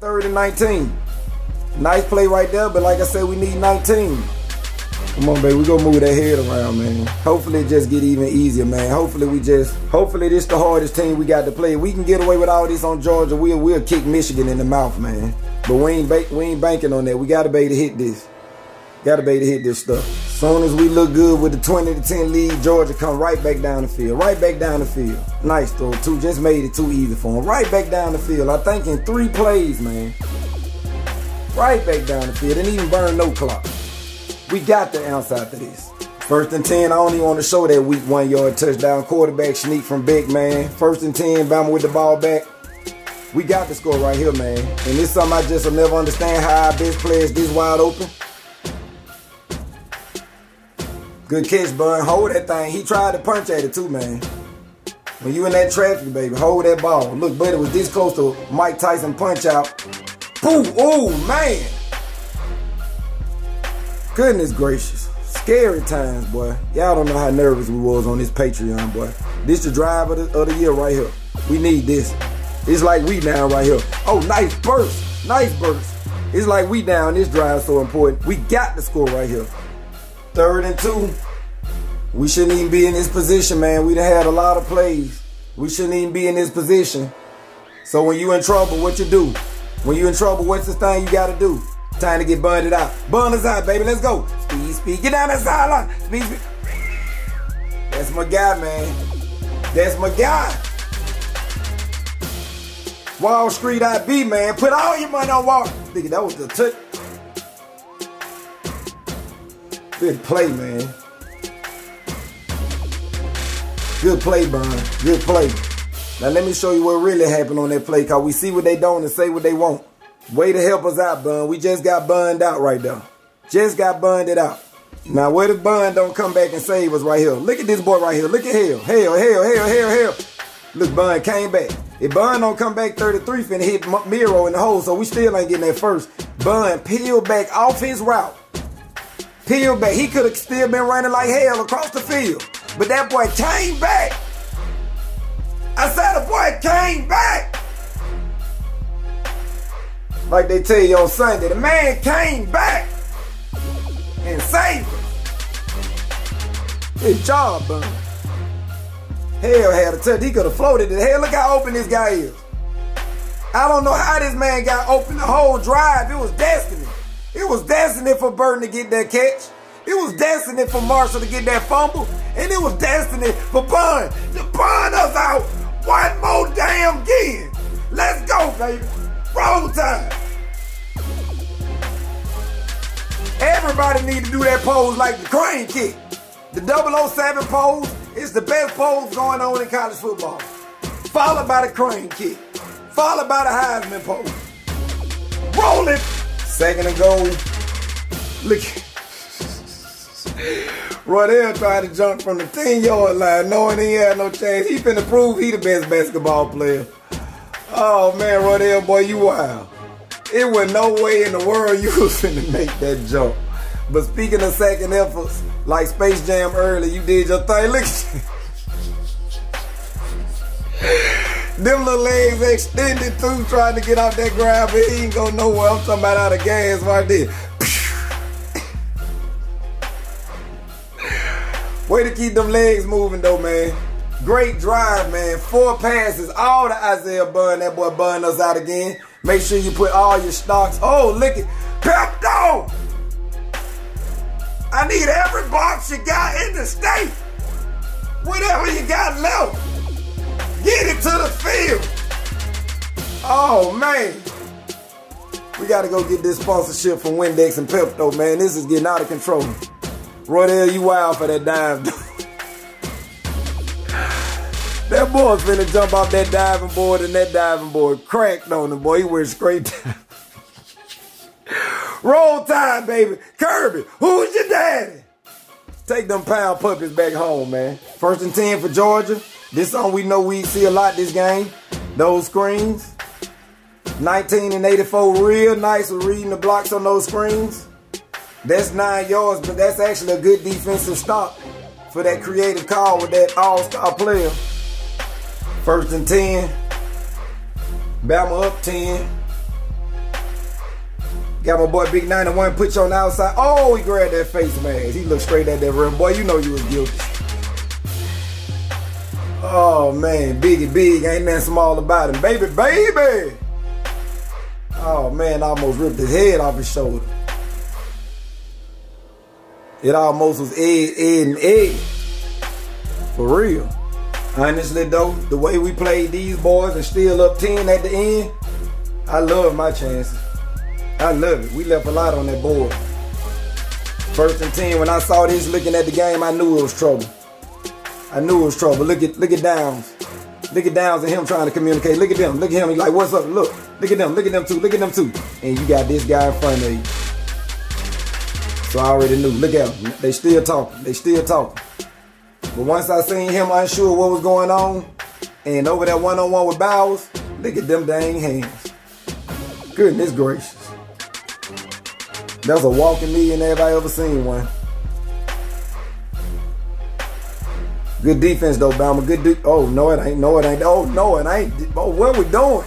Third and 19. Nice play right there, but like I said, we need 19. Come on, baby. We gonna move that head around, man. Hopefully it just get even easier, man. Hopefully we just hopefully this the hardest team we got to play. If we can get away with all this on Georgia, we'll we'll kick Michigan in the mouth, man. But we ain't we ain't banking on that. We gotta be to hit this. Gotta be to hit this stuff. Soon as we look good with the 20 to 10 lead, Georgia come right back down the field. Right back down the field. Nice throw, too. Just made it too easy for him. Right back down the field. I think in three plays, man. Right back down the field. Didn't even burn no clock. We got the ounce after this. First and 10, I don't want to show that weak one yard touchdown. Quarterback sneak from Big Man. First and 10, Bama with the ball back. We got the score right here, man. And this something I just will never understand how our best players this wide open. Good catch, Bond. Hold that thing. He tried to punch at it too, man. When you in that traffic, baby, hold that ball. Look, buddy was this close to Mike Tyson punch out. Pooh, oh, man. Goodness gracious. Scary times, boy. Y'all don't know how nervous we was on this Patreon, boy. This the drive of the, of the year right here. We need this. It's like we down right here. Oh, nice burst. Nice burst. It's like we down. This drive so important. We got the score right here. Third and two. We shouldn't even be in this position, man. We done had a lot of plays. We shouldn't even be in this position. So when you in trouble, what you do? When you in trouble, what's the thing you gotta do? Time to get bunded out. Bund us out, baby. Let's go. Speed, speed. Get down that sideline. Speed, speed. That's my guy, man. That's my guy. Wall Street IB, man. Put all your money on Wall. Nigga, that was the touch. Good play, man. Good play, Bond. Good play. Now let me show you what really happened on that play, cause we see what they don't and say what they won't. Way to help us out, Bond. We just got bunned out right there. Just got bunned out. Now where the Bond don't come back and save us right here. Look at this boy right here. Look at hell. Hell, hell, hell, hell, hell. Look, Bond came back. If Bond don't come back 33, finna hit Milroe in the hole, so we still ain't getting that first. Bond peeled back off his route. Back. He could have still been running like hell across the field. But that boy came back. I said the boy came back. Like they tell you on Sunday, the man came back and saved us. Good job, Bond. Hell had a touch. He could have floated it. Hell, look how open this guy is. I don't know how this man got open the whole drive. It was destiny. It was destiny for Burton to get that catch. It was destiny for Marshall to get that fumble. And it was destiny for Bond to burn us out one more damn game. Let's go, baby. Roll Tide. Everybody need to do that pose like the crane kick. The 007 pose is the best pose going on in college football. Followed by the crane kick. Followed by the Heisman pose. Roll it. Second ago. Look. Roydell tried to jump from the 10 yard line knowing he had no chance. He finna prove he the best basketball player. Oh man, Roydell, boy, you wild. It was no way in the world you was finna make that jump. But speaking of second efforts, like Space Jam early, you did your thing. Look Them little legs extended too, trying to get off that ground, but he ain't go nowhere. I'm talking about out of gas right there. Way to keep them legs moving though, man. Great drive, man. Four passes, all the Isaiah Bond. That boy bun us out again. Make sure you put all your stocks. Oh, look at Pepto. I need every box you got in the state. Whatever you got left, get it to the. Oh man. We gotta go get this sponsorship from Windex and Pepto, man. This is getting out of control. Roydell, you wild for that dive. that boy's finna jump off that diving board and that diving board cracked on him, boy. He straight down. Roll Tide, baby. Kirby, who's your daddy? Take them pound puppies back home, man. First and 10 for Georgia. This song we know we see a lot this game. Those screens. 19 and 84 real nice with reading the blocks on those screens. That's nine yards, but that's actually a good defensive stop for that creative call with that all-star player. First and 10. Bama up 10. Got my boy Big 91 put you on the outside. Oh, he grabbed that face mask. He looked straight at that rim. Boy, you know you was guilty. Oh man, Biggie Big, ain't nothing small about him. Baby, baby! Oh man, I almost ripped his head off his shoulder. It almost was Ed, Ed, and Ed. For real. Honestly though, the way we played these boys and still up 10 at the end, I love my chances. I love it. We left a lot on that board. First and 10, when I saw this looking at the game, I knew it was trouble. I knew it was trouble. Look at look at Downs. Look at Downs and him trying to communicate. Look at them. Look at him. He's like, what's up? Look. Look at them. Look at them too. Look at them too. And you got this guy in front of you. So I already knew. Look at them. They still talking. They still talking. But once I seen him unsure what was going on, and over that one-on-one with Bowers, look at them dang hands. Goodness gracious. That's a walking millionaire if I ever seen one. Good defense though, Bama. Good. De oh no, it ain't. No, it ain't. Oh no, it ain't. Oh, what we doing?